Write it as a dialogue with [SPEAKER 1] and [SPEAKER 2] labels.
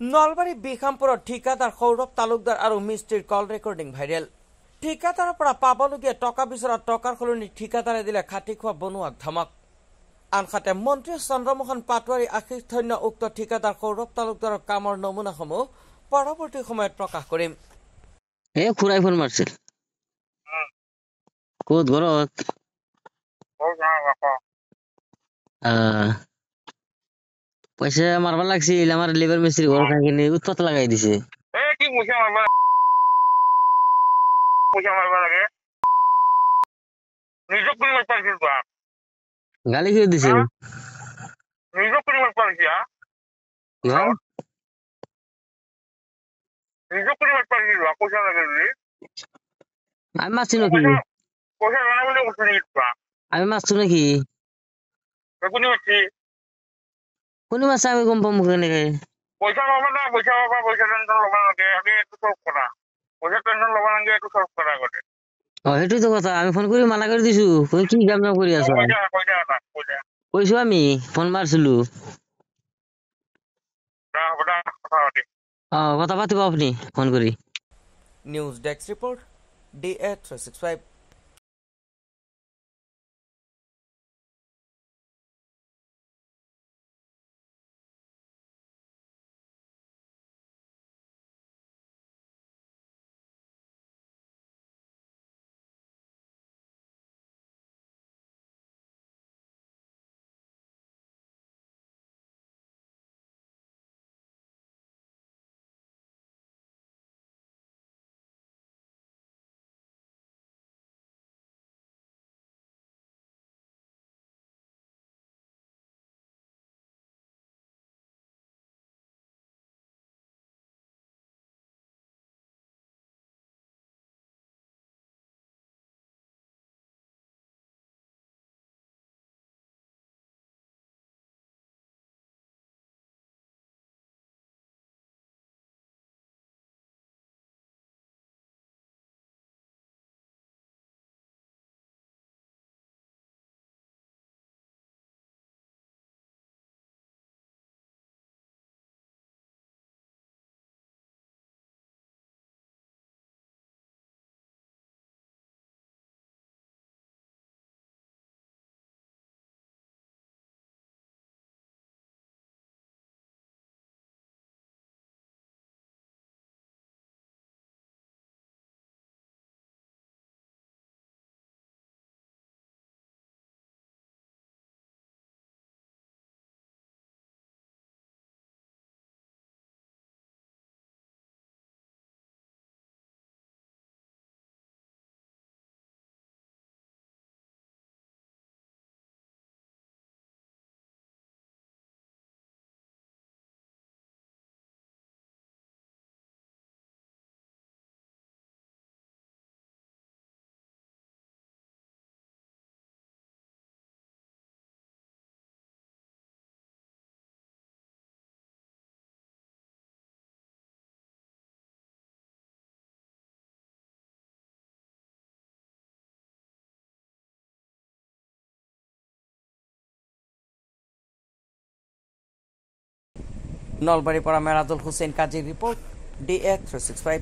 [SPEAKER 1] নলবাৰী বিশামপুৰত ঠিকাদাৰ সৌৰভ তালুকদাৰ আৰু মিস্ত্ৰীৰ call recording viral. ঠিকাদাৰৰ পৰা পাবলগীয়া টকা বিচৰা টকাৰ সলনি ঠিকাদাৰে দিলে খাটি খোৱা বনোৱাক ধমক। আনহাতে মন্ত্ৰী চন্দ্ৰমোহন পাটোৱাৰী আশীষ ধন্য উক্ত ঠিকাদাৰ সৌৰভ তালুকদাৰৰ কামৰ নমুনাসমূহ পৰৱৰ্তী সময়ত প্ৰকাশ কৰিম।
[SPEAKER 2] এ খুৰাই ফোন মাৰছিল ক'ত ঘৰত? আহ, পইচা মারবা লাগছিল আমার লেবার মিস্ত্রি ঘর খাইখিনি উৎপাত লাগাই দিছে।
[SPEAKER 3] কি পইচা মারবা? পইচা মারবা লাগে? নিজক করে মারবা লাগছিল তো?
[SPEAKER 2] গালি খেয়ে দিছে?
[SPEAKER 3] নিজক করে মারবা লাগছিল হ্যাঁ?
[SPEAKER 2] কিয়?
[SPEAKER 3] নিজক করে মারবা লাগছিল পয়সা লাগে বুলি?
[SPEAKER 2] আমি মারছি নাকি?
[SPEAKER 3] পয়সা পয়সা জানা বলে করছে
[SPEAKER 2] আমি মারছো নাকি?
[SPEAKER 3] কোনি মারছি
[SPEAKER 2] কোনে মারছে আমি গম পাম কেনেকে
[SPEAKER 3] পয়সা লবা না পয়সা লবা পয়সা টেনশন লবা লাগে আগে একটু সলভ করা পয়সা টেনশন লবা লাগে একটু সলভ করা আগতে।
[SPEAKER 2] অ সেইটোই তো কথা আমি ফোন কৰি মানা কৰি দিছো কি কাম জাম কৰি আছ? কৈছো আমি ফোন মাৰছিলো। অ কথা পাতিব আপুনি ফোন কৰি।
[SPEAKER 1] News desk report D A three six five. নলবাৰীৰ পৰা Merajul Hussain কাজীৰ report D A three six five.